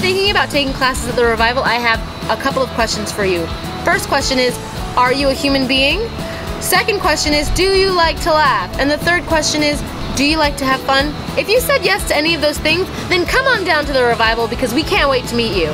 thinking about taking classes at the Revival, I have a couple of questions for you. First question is Are you a human being? Second question is Do you like to laugh? And the third question is Do you like to have fun? If you said yes to any of those things, then come on down to the Revival because we can't wait to meet you.